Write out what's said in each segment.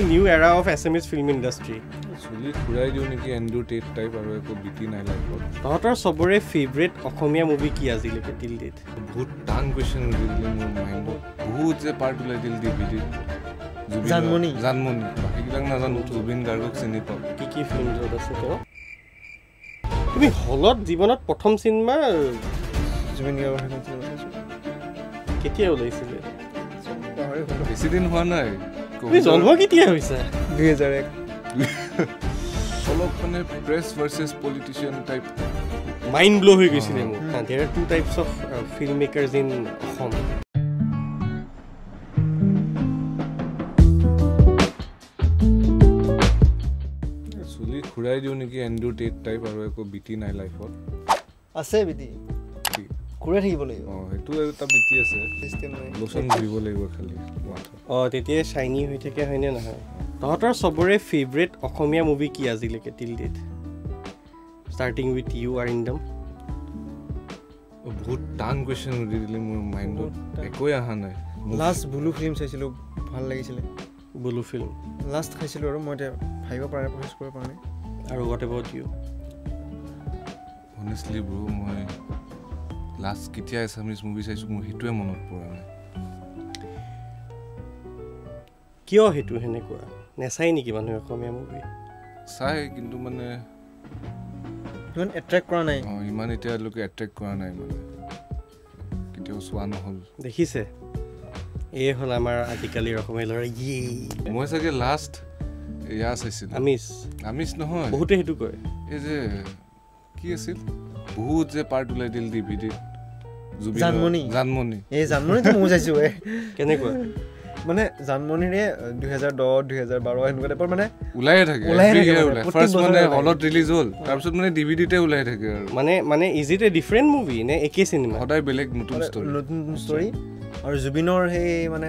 New era of Assamese film industry চুলি ঘূৰাই দিওঁ নেকি এণ্ডু টেট টাইপ আৰু একো বিটি নাই লাইফত তহঁতৰ চবৰে ফেভৰেট অসমীয়া মুভি কি আজিলৈকে টিল ডেট বহুত টান কুৱেশ্যন দিলে মোৰ মাইণ্ডত বহুত যে পাৰ্ট ওলাই দিল ডিভিডিত জানমণি। জানমণি। বাকীবিলাক নাজানো জুবিন গাৰ্গক চিনি পাওঁ। কি কি ফিল্ম য'ত আছে তেওঁ? তুমি হলত জীৱনত প্ৰথম চিনেমা জুবিন গাৰ্গৰ কেতিয়া ওলাইছিলে? পাহৰি গ'লো বেছি দিন হোৱা নাই। তুমি জন্ম কেতিয়া হৈছা দুহেজাৰ এক অলপ মানে press versus politician type mind blow' হৈ গৈছিলে মোক there are two types of film makers in Assam চুলি ঘূৰাই দিওঁ নেকি এণ্ডু টেট টাইপ আৰু একো বিটি নাই লাইফত আছে বিটি ঘূৰাই থাকিব লাগিব অঁ সেইটো এটা বিটি আছে লোচন ঘূৰিব লাগিব খালি অঁ তেতিয়াই চাইনি হৈ থাকে হয়নে নহয় তহঁতৰ চবৰে ফেভৰেট অসমীয়া মুভি কি আজিলৈকে till date starting with you are in দম বহুত টান কুৱেশ্যন সুধি দিলে মোৰ মাইণ্ডত। একোৱে অহা নাই লাষ্ট ব্লু ফিল্ম চাইছিলোঁ ভাল লাগিছিলে বলো ফিল্ম লাষ্ট খাইছিলোঁ আৰু মই এতিয়া ভাবিব পৰা নাই প্ৰচেছ কৰিব পৰা নাই আৰু what about you honestly bro মই লাষ্ট কেতিয়া এছামিজ মুভি চাইছোঁ মোৰ সেইটোৱে মনত পৰা নাই। কিয় সেইটো সেনেকুৱা? নেচাই নেকি মানুহে অসমীয়া মুভি চাই কিন্তু মানে ইমান এট্ৰেক্ট কৰা নাই। অঁ ইমান এতিয়ালৈকে এট্ৰেক্ট কৰা নাই মানে। কেতিয়াও চোৱা নহ'ল। দেখিছে? এয়ে হ'ল আমাৰ আজিকালিৰ অসমীয়া ল'ৰা। ইয়ে। মই চাগে লাষ্ট এয়া চাইছিলোঁ। আমিষ। আমিষ নহয়। বহুতে সেইটো কয়। এই যে কি আছিল? বহুত যে পাৰ্ট ওলাই দিল ডিভিডিত জানমণি। জানমণি। এই জানমণিটো ময়ো চাইছোঁ এই কেনেকুৱা? মানে জানমণিৰে দুহেজাৰ দহ দুহেজাৰ বাৰ এনেকুৱা টাইপৰ মানে থাকে ফাৰ্ষ্ট। হলত ৰিলিজ হ'ল তাৰপিছত ডিভিডিতে ওলাই থাকে আৰু। মানে মানে is it a different movie নে একে চিনেমা সদায় বেলেগ নতুন ষ্টৰী নতুন ষ্টৰী আৰু জুবিনৰ সেই মানে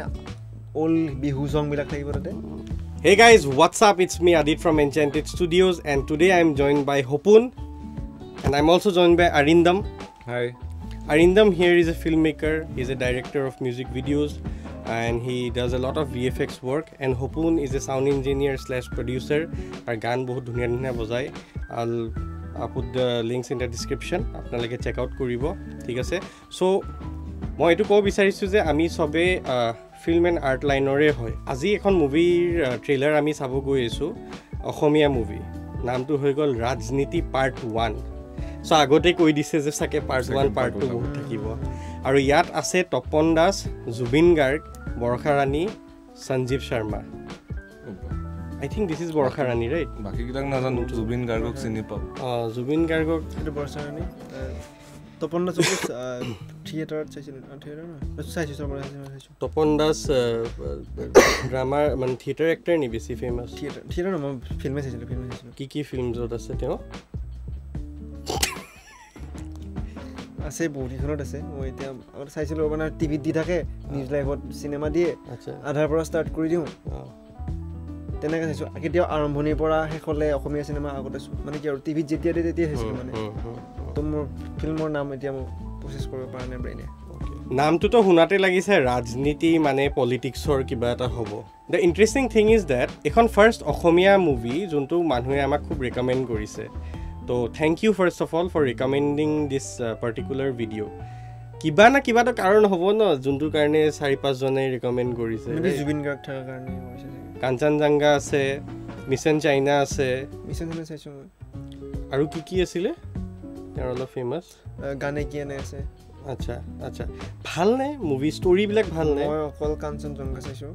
অল্ড বিহু চংবিলাক থাকিব তাতে। Hey guys, what's up? It's me Adit from Enchanted Studios, and today I'm joined by Hopun, and I'm also joined by Arindam. Hi Arindam here is a filmmaker, he's a director of music videos, and he does a lot of VFX work. And Hopun is a sound engineer slash producer. I'll uh, put the links in the description. আপোনালোকে check out কৰিব ঠিক আছে চ' মই এইটো ক'ব বিচাৰিছোঁ যে আমি চবেই ফিল্ম এণ্ড আৰ্ট লাইনৰে হয় আজি এখন মুভিৰ ট্ৰেইলাৰ আমি চাব গৈ আছোঁ অসমীয়া মুভি নামটো হৈ গ'ল ৰাজনীতি পাৰ্ট ওৱান চ' আগতে কৈ দিছে যে চাগে পাৰ্ট ওৱান পাৰ্ট টু। বহুত থাকিব। আৰু ইয়াত আছে Tapan Das Zubeen Garg Barsha Rani Sanjeev Sharma. I think this is Barsha Rani right বাকীবিলাক নাজানো জুবিন গাৰ্গক চিনি পাওঁ। অঁ জুবিন গাৰ্গক সেইটো বৰ্ষাৰণী তপন দাস থিয়েটাৰত চাইছিলোঁ তপন দাস ড্ৰামাৰ মানে থিয়েটাৰ এক্টৰ নি বেছি ফেমাছ থিয়েটাৰ থিয়েটাৰ নহয় মই ফিল্মে চাইছিলোঁ ফিল্মে চাইছিলোঁ। কি কি ফিল্ম য'ত আছে তেওঁ? আছে বহুত কেইখনত আছে। মই এতিয়া আগতে চাইছিলোঁ মানে টিভিত দি থাকে নিউজ লাইভত চিনেমা দিয়ে আধাৰ পৰা ষ্টাৰ্ট কৰি দিওঁ। তেনেকৈ চাইছোঁ। কেতিয়াও আৰম্ভণিৰ পৰা শেষলৈ অসমীয়া চিনেমা আগতে মানে কি আৰু টিভিত যেতিয়া দিয়ে তেতিয়াই চাইছিলোঁ মানে। তো মোৰ ফিল্মৰ নাম এতিয়া মোক প্ৰচেছ কৰিব পৰা নাই ব্ৰেইনে নামটোতো শুনাতে লাগিছে ৰাজনীতি মানে পলিটিক্সৰ কিবা এটা হ'ব। The interesting thing is that এইখন ফাৰ্ষ্ট অসমীয়া মুভি যোনটো মানুহে আমাক খুব ৰিকমেণ্ড কৰিছে তো thank you first of all for recommending this particular video' কিবা না কিবা এটা কাৰণ হ'ব ন যোনটোৰ কাৰণে চাৰি পাঁচজনে ৰিকমেণ্ড কৰিছে। জুবিন গাৰ্গ থকাৰ কাৰণে কাঞ্চনজংঘা আছে মিছন চাইনা আছে। মিছন চিনেমা চাইছোঁ মই। আৰু কি কি আছিলে? তেওঁৰ অলপ ফেমাছ গানে কি এনে আছে। আচ্ছা আচ্ছা। ভালনে? মুভি ষ্টৰিবিলাক ভালনে? মই অকল কাঞ্চনজংঘা চাইছোঁ।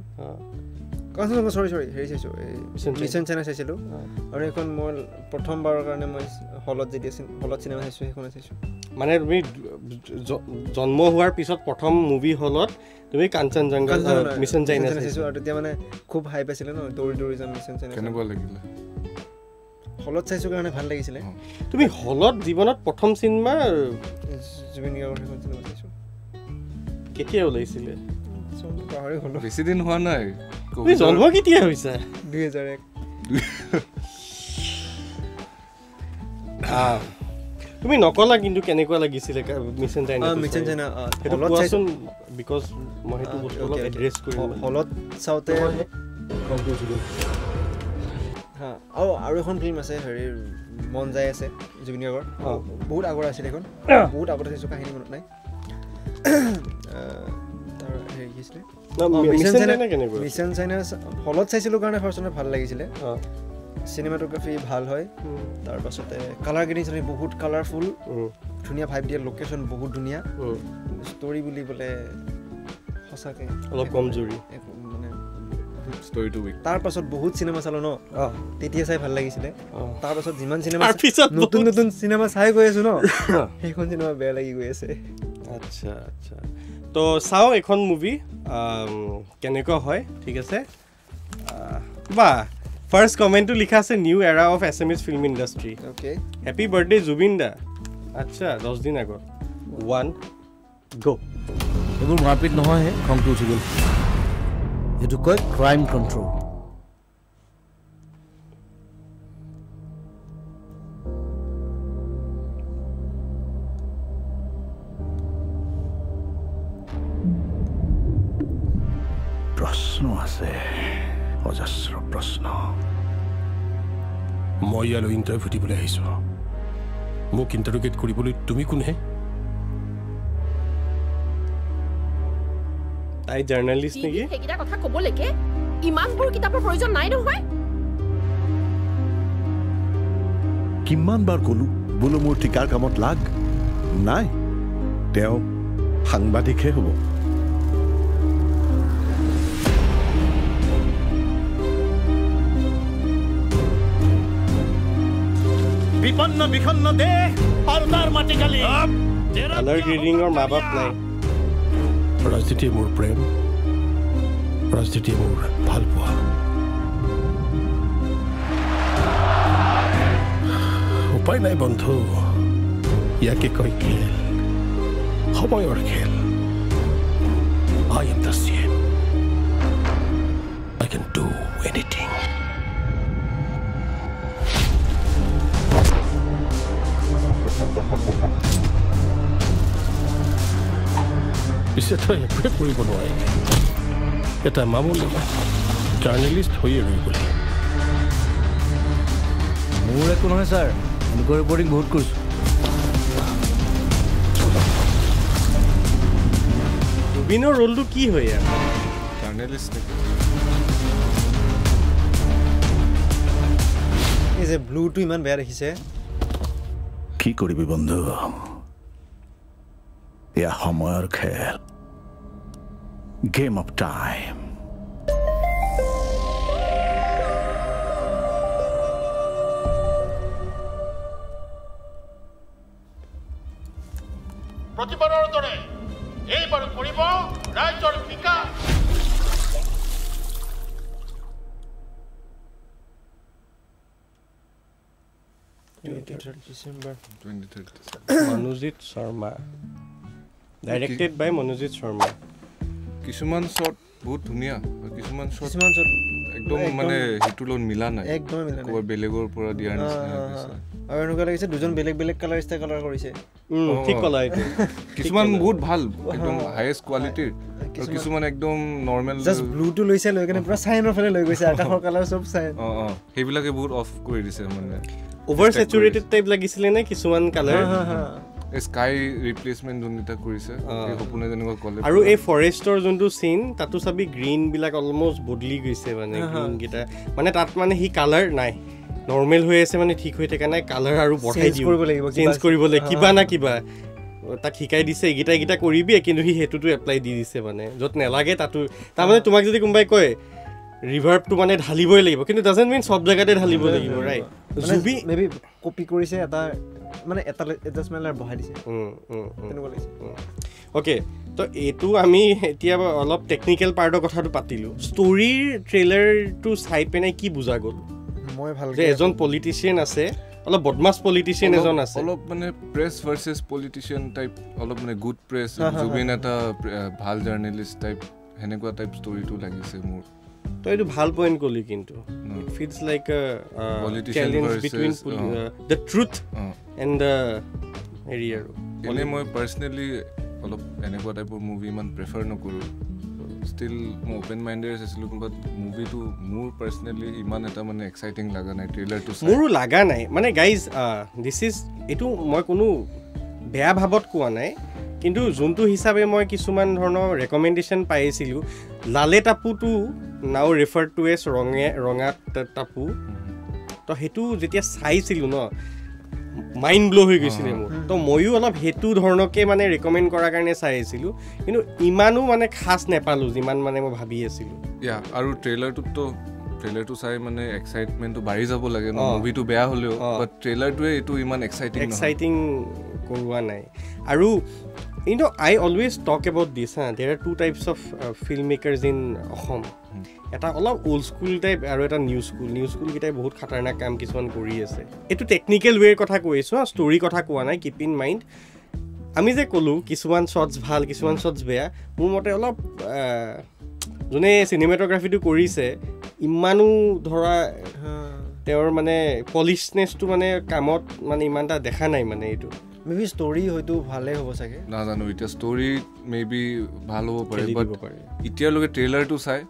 চৰি চৰি হেৰি চাইছোঁ এই মিছন চাইনা। চেনা চাইছিলোঁ। আৰু সেইখন মই প্ৰথমবাৰৰ কাৰণে মই হলত যেতিয়া হলত চিনেমা চাইছোঁ সেইখনে চাইছোঁ। মানে তুমি জন্ম হোৱাৰ পিছত প্ৰথম মুভি হলত তুমি কাঞ্চনজংঘা মিছন চাইনা চাইছা আৰু তেতিয়া মানে খুব হাই পাইছিলে ন দৌৰি দৌৰি যাম মিছন চেনা কেনেকুৱা লাগিলে? হলত চাইছোঁ কাৰণে ভাল লাগিছিলে। তুমি হলত জীৱনত প্ৰথম চিনেমা জুবিন গাৰ্গৰ সেইখন চিনেমা চাইছোঁ। কেতিয়া ওলাইছিলে? পাহৰি বেছি দিন হোৱা নাই। জন্ম কেতিয়া হৈছা দুহেজাৰ এক আহ, তুমি নকলা কিন্তু কেনেকুৱা লাগিছিলে মিছন চাইনা মিছন সেইটো কোৱাচোন বিকজ মই সেইটো বস্তু অলপ. এড্ৰেছ কৰিম হলত চাওঁতে হা আৰু আৰু এখন ফিল্ম আছে হেৰি মন যাই আছে জুবিন গাৰ্গৰ। বহুত আগৰ আছিলে এইখন বহুত আগতে চাইছোঁ কাহিনী মনত নাই মি- মিছন মিছন চাইনা চাইনা কেনেকুৱা? মিছন চাইনা হলত চাইছিলোঁ কাৰণে ফাৰ্ষ্টতে ভাল লাগিছিলে। চিনেমাটোগ্ৰাফী ভাল হয়। তাৰপাছতে কালাৰ গ্ৰেডিং চালি বহুত কালাৰফুল ধুনীয়া ভাইব দিয়ে লোকেশ্যন বহুত ধুনীয়া। ষ্টৰি বুলি ক'লে সঁচাকৈ অলপ কমজুৰি। একো মানে ষ্টৰিটো উইক তাৰ পাছত বহুত চিনেমা চালোঁ ন। তেতিয়া চাই ভাল লাগিছিলে। অঁ। তাৰ পাছত যিমান চিনেমা তাৰপিছত নতুন নতুন চিনেমা চাই গৈ আছো ন। সেইখন চিনেমা বেয়া লাগি গৈ আছে। আচ্ছা আচ্ছা। তো চাওঁ এখন মুভি কেনেকুৱা হয় ঠিক আছে? বাহ ফাৰ্ষ্ট কমেণ্টটো লিখা আছে new era of S M is film industry okay happy birthday Zubeen da. আচ্ছা দহ দিন আগত। ওৱান গ' এইবোৰ মাৰপিট নহয়হে খংটো উঠি গ'ল। এইটো কয় ক্ৰাইম কণ্ট্ৰল অজস্ৰ প্ৰশ্ন মই ইয়ালৈ ইণ্টাৰভিউ দিবলৈ আহিছোঁ মোক ইণ্টাৰগেট কৰিবলৈ তুমি কোনহে তাই জাৰ্ণালিষ্ট নেকি সেইকেইটা কথা ক'বলৈকে ইমানবোৰ কিতাপৰ প্ৰয়োজন নাই নহয় কিমান বাৰ ক'লো বোলো মোৰ ঠিকাৰ কামত লাগ নাই তেওঁ সাংবাদিকহে হ'ব বিপন্ন বিষণ্ণ দেশ আৰু তাৰ মাটিকালি কালাৰ গ্ৰেডিঙৰ মা বাপ নাই। ৰাজনীতিয়ে মোৰ প্ৰেম। ৰাজনীতিয়ে মোৰ ভাল পোৱা। উপায় নাই বন্ধু। ইয়াকে কয় খেল। সময়ৰ খেল। আই এম দ্য পিছে তই একোৱে কৰিব নোৱাৰি এটা মামুলি জাৰ্ণেলিষ্ট হৈয়ে ৰৈ গ'লি মোৰ একো নহয় ছাৰ এনেকুৱা ৰিপৰ্টিং বহুত কৰিছোঁ জুবিনৰ ৰোলটো কি হয় ইয়াৰ জাৰ্নেলিষ্ট এই যে ব্লুটো ইমান বেয়া দেখিছে কি কৰিবি বন্ধু এয়া সময়ৰ খেল গেম অফ টাইম প্ৰতিবাৰৰ দৰে এইবাৰ কৰিব ৰাজ্যৰ বিকাশ December Manojit Sharma directed by Manojit Sharma কিছুমান শ্বট বহুত ধুনীয়া কিছুমান শ্বট কিছুমান চত একদম একদম- মানে সেইটোৰ লগত মিলা নাই। একদমেই মিলা নাই। বেলেগৰ পৰা দিয়াৰ হা, নিচিনা। আৰু এনেকুৱা লাগিছে দুজন বেলেগ বেলেগ কালাৰ ষ্টাইল কালাৰ কৰিছে। ঠিক। ক'লা এইটো। কিছুমান। বহুত ভাল একদম হায়েষ্ট কোৱালিটিৰ আৰু কিছুমান- একদম নৰ্মেল জাষ্ট ব্লুটো লৈছে লৈ কেনে পুৰা চাইনৰ ফালে লৈ গৈছে আকাশৰ কালাৰ চব চাইন অঁ অঁ। সেইবিলাকে বহুত অফ কৰি দিছে মানে। অভাৰ চেচুৰেটেড টাইপ লাগিছিলে নে? কিছুমান কালাৰ স্কাই ৰিপ্লেচমেণ্ট যোনকেইটা কৰিছে অঁ। এই সপোনে যেনেকুৱা ক'লে আৰু এই ফৰেষ্টৰ যোনটো চিন তাতো চাবি গ্ৰীণ বিলাক অলমষ্ট বদলি গৈছে মানে গ্ৰীণ কেইটা। মানে তাত মানে সি কালাৰ নাই। নৰ্মেল হৈ আছে মানে ঠিক হৈ থকা নাই কালাৰ আৰু বঢ়াই Change কৰিব লাগিব, কিবা- চেঞ্জ কৰিব লাগিব কিবা। না কিবা। তাক শিকাই দিছে এইকেইটা এইকেইটা কৰিবিয়ে কিন্তু সি সেইটোতো এপ্লাই দি দিছে মানে। য'ত নেলাগে তাতো তাৰমানে তোমাক যদি কোনোবাই কয় ৰিভাৰ্বটো মানে ঢালিবই লাগিব। কিন্তু ডাজেণ্ট মিন চব জেগাতে ঢালিব লাগিব ৰাইট জুবি মেবি কপি কৰিছে এটা মানে এটা এডজাষ্টমেণ্ট বঢ়াই দিছে। তেনেকুৱা লাগিছে। অ'কে তো এইটো আমি এতিয়া অলপ টেকনিকেল পাৰ্টৰ কথাটো পাতিলোঁ। ষ্টৰীৰ ট্ৰেইলাৰটো চাই পিনে কি বুজা গ'ল? মই যে ভালকে এজন পলিটিচিয়ান আছে অলপ বদমাছ পলিটিচিয়ান এজন আছে। অলপ মানে প্ৰেছ ভাৰ্চেছ পলিটিচিয়ান টাইপ অলপ মানে গুড প্ৰেছ জুবিন এটা ভাল জাৰ্নেলিষ্ট টাইপ সেনেকুৱা টাইপ ষ্টৰিটো লাগিছে মোৰ। তো এইটো ভাল পইণ্ট ক'লি কিন্তু। ন। Fits like challenge between. The truth and the হেৰি আৰু এনেই মই পাৰ্চনেলি অলপ এনেকুৱা টাইপৰ মুভি ইমান প্ৰেফাৰ নকৰোঁ। ষ্টিল মই অ'পেন মাইণ্ডেড চাইছিলোঁ বাট মুভিটো মোৰ পাৰ্চনেলি ইমান এটা মানে এক্সাইটিং লগা নাই ট্ৰেইলাৰটো মোৰো লাগা নাই। মানে গাইজ দিছ ইজ এইটো মই কোনো বেয়া ভাৱত কোৱা নাই। কিন্তু যোনটো হিচাপে মই কিছুমান ধৰণৰ ৰেকমেণ্ডেশ্যন পাইছিলোঁ লালে টাপুটো নাও ৰেফাৰ টু এছ ৰঙে ৰঙা টাপু। তো সেইটো যেতিয়া চাইছিলোঁ ন মাইণ্ড ব্ল' হৈ গৈছিলে মোৰ। তো ময়ো অলপ সেইটো ধৰণকে মানে ৰেকমেণ্ড কৰাৰ কাৰণে চাই আছিলোঁ। কিন্তু ইমানো মানে খাচ নেপালোঁ যিমান মানে মই ভাবি আছিলোঁ। আৰু ট্ৰেইলাৰটোতো ট্ৰেইলাৰটো চাই মানে এক্সাইটমেণ্টটো বাঢ়ি যাব লাগে ন। মুভিটো বেয়া হ'লেও। বাট ট্ৰেইলাৰটোৱে এইটো ইমান এক্সাইটিং এক্সাইটিং কৰোৱা নাই। আৰু কিন্তু আই অলৱেজ টক এবাউট দিছ হা there are two types of film makers in Assam এটা অলপ অল্ড স্কুল টাইপ আৰু এটা নিউ স্কুল নিউ স্কুলকেইটাই বহুত খাতাৰনাক কাম কিছুমান কৰি আছে। এইটো টেকনিকেল ৱেৰ কথা কৈ আছোঁ হা? ষ্টৰী কথা কোৱা নাই কিপ ইন মাইণ্ড আমি যে ক'লোঁ কিছুমান শ্বটছ ভাল কিছুমান শ্বটছ বেয়া মোৰ মতে অলপ যোনে চিনেমেট'গ্ৰাফীটো কৰিছে ইমানো ধৰা তেওঁৰ মানে পলিচনেছটো মানে কামত মানে ইমান এটা দেখা নাই মানে এইটো। মে বি ষ্টৰি হয়তো ভালেই হ'ব চাগে। নাজানো এতিয়া ষ্টৰি মে বি ভাল হ'ব পাৰে বাট এতিয়ালৈকে ট্ৰেইলাৰটো চাই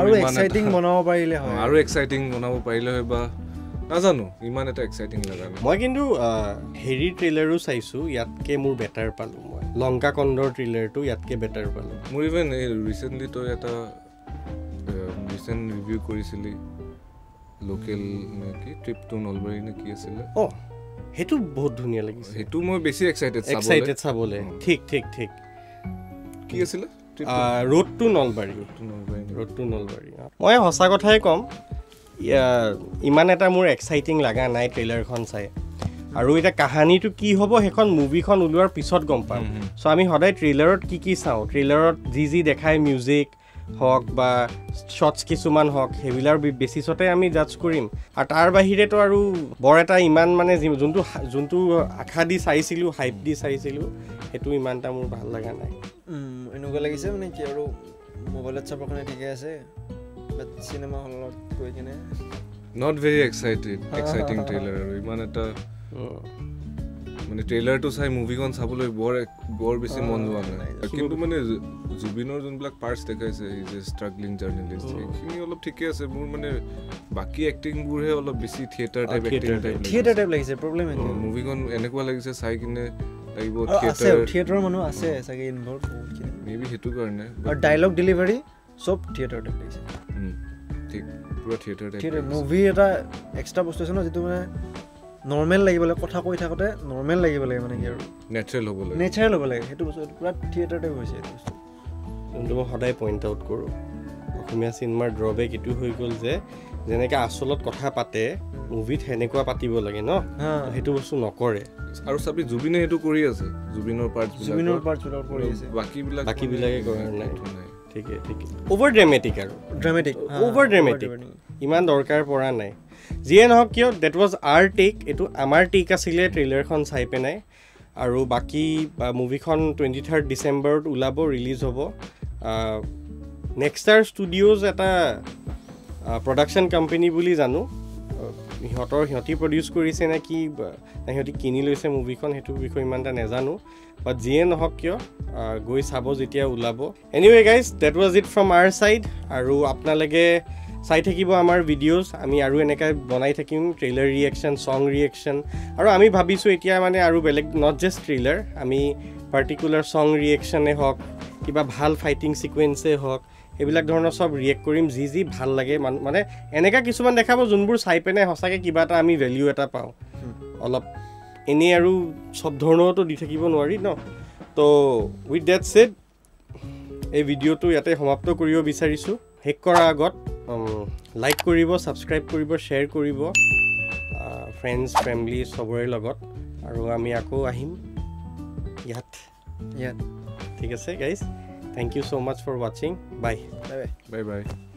আৰু এক্সাইটিং বনাব পাৰিলে হয়। আৰু এক্সাইটিং বনাব পাৰিলে হয় বা নাজানো ইমান এটা এক্সাইটিং লগা নাই। মই কিন্তু হেৰি ট্ৰেইলাৰো চাইছোঁ ইয়াতকৈ মোৰ বেটাৰ পালোঁ মই। লংকা কণ্ডৰ ট্ৰেইলাৰটো ইয়াতকৈ বেটাৰ পালোঁ। মোৰ ইভেন এই ৰিচেণ্টলি তই এটা ৰিচেণ্ট ৰিভিউ কৰিছিলি লোকেল নে কি ট্ৰিপ টু নলবাৰী নে কি আছিলে? অঁ সেইটো বহুত ধুনীয়া লাগিছে। সেইটো মই বেছি এক্সাইটেড এক্সাইটেড চাবলৈ। ঠিক ঠিক ঠিক। কি আছিলে road to? Nalbari Nalbari? Road to Nalbari অঁ। মই সঁচা কথাই ক'ম ইমান এটা মোৰ এক্সাইটিং লগা নাই ট্ৰেইলাৰখন চাই। আৰু এতিয়া কাহানীটো কি হ'ব সেইখন মুভিখন ওলোৱাৰ পিছত গম পাম। চ' আমি সদায় ট্ৰেইলাৰত কি কি চাওঁ? ট্ৰেইলাৰত যি যি দেখায় মিউজিক হওক বা শ্বৰ্টছ কিছুমান হওক সেইবিলাকৰ বি- বেচিছতে আমি জাজ কৰিম। আৰু তাৰ বাহিৰেতো আৰু বৰ এটা ইমান মানে যোনটো যোনটো আশা দি চাইছিলোঁ হাইপ দি চাইছিলোঁ সেইটো ইমান এটা মোৰ ভাল লগা নাই। এনেকুৱা লাগিছে মানে কি আৰু মোবাইলত চাবৰ কাৰণে ঠিকে আছে বাট চিনেমা হলত গৈ কিনে not very excited exciting trailer আৰু ইমান এটা মানে ট্ৰেইলাৰটো চাই মুভিখন চাবলৈ বৰ বৰ বেছি মন যোৱা নাই। কিন্তু মানে জুবিনৰ যোনবিলাক পাৰ্টছ দেখাইছে ইজ এ ষ্ট্ৰাগলিং জাৰ্নেলিষ্ট সেইখিনি অলপ ঠিকে আছে। মোৰ মানে বাকী এক্টিংবোৰহে অলপ বেছি theatre type acting type theatre type লাগিছে। প্ৰব্লেম মুভিখন এনেকুৱা লাগিছে চাই কিনে লাগিব থিয়েটাৰ থিয়েটাৰৰ মানুহ আছে চাগে ইনভল্ভ বহুতখিনি। মে বি সেইটো কাৰণে আৰু ডাইলগ ডেলিভাৰী চব থিয়েটাৰ টাইপ লাগিছে। ঠিক পুৰা থিয়েটাৰ টাইপ মুভি এটা এক্সট্ৰা বস্তু আছে ন যিটো মানে নৰ্মেল লাগিব লাগে কথা কৈ থাকোঁতে নৰ্মেল লাগিব লাগে মানে কি আৰু। নেচাৰেল হ'ব লাগে। নেচাৰেল হ'ব লাগে সেইটো বস্তু পূৰা থিয়েটাৰ টাইপ হৈছে এইটো বস্তু। যোনটো মই সদায় পইণ্ট আউট কৰোঁ। অসমীয়া চিনেমাৰ ড্ৰবেক এইটো হৈ গ'ল যে যেনেকৈ আচলত কথা পাতে মুভিত সেনেকুৱা পাতিব লাগে ন? সেইটো বস্তু নকৰে। আৰু চাবি জুবিনে সেইটো কৰি আছে জুবিনৰ পাৰ্ট জুবিনৰ পাৰ্টছবিলাক কৰি আছে। বাকীবিলাক বাকীবিলাকে কৰা নাই। ঠিকে ঠিকে। অ'ভাৰ ড্ৰেমেটিক আৰু। ড্ৰামেটিক অ'ভাৰ ড্ৰেমেটিক ইমান দৰকাৰ পৰা নাই। যিয়ে নহওক কিয় ডেট ৱাজ আৰ টেক এইটো আমাৰ টেক আছিলে ট্ৰেইলাৰখন চাই পেলাই। আৰু বাকী মুভিখন টুৱেণ্টি থাৰ্ড ডিচেম্বৰত ওলাব ৰিলিজ হ'ব। নেক্সটাৰ ষ্টুডিঅ'জ এটা প্ৰডাকশ্যন কোম্পেনী বুলি জানো। সিহঁতৰ সিহঁতি প্ৰডিউচ কৰিছে নে কি সিহঁতি কিনি লৈছে মুভিখন সেইটো বিষয়ে ইমান এটা নাজানো। বাট যিয়ে নহওক কিয় গৈ চাব যেতিয়া ওলাব। Anyway guys that was it from our side আৰু আপোনালোকে চাই থাকিব আমাৰ ভিডিঅ'জ আমি আৰু এনেকৈ বনাই থাকিম ট্ৰেইলাৰ ৰিয়েকশ্যন ছং ৰিয়েকশ্যন আৰু আমি ভাবিছোঁ এতিয়া মানে আৰু বেলেগ নট জাষ্ট ট্ৰেইলাৰ আমি পাৰ্টিকুলাৰ ছং ৰিয়েকশ্যনে হওক কিবা ভাল ফাইটিং ছিকুৱেঞ্চেই হওক এইবিলাক ধৰণৰ চব ৰিয়েক্ট কৰিম যি যি ভাল লাগে মান মানে এনেকুৱা কিছুমান দেখাব যোনবোৰ চাই পিনে সঁচাকৈ কিবা এটা আমি ভেলিউ এটা পাওঁ। অলপ এনেই আৰু চব ধৰণৰতো দি থাকিব নোৱাৰি ন? তো উইথ ডেট ছেড এই ভিডিঅ'টো ইয়াতে সমাপ্ত কৰিব বিচাৰিছোঁ। শেষ কৰাৰ আগত লাইক কৰিব ছাবস্ক্ৰাইব কৰিব শ্বেয়াৰ কৰিব ফ্ৰেণ্ডছ ফেমিলি চবৰে লগত। আৰু আমি আকৌ আহিম ইয়াত। ইয়াত। ঠিক আছে guys thank you so' much for ৱাচিং bye bye bye bye bye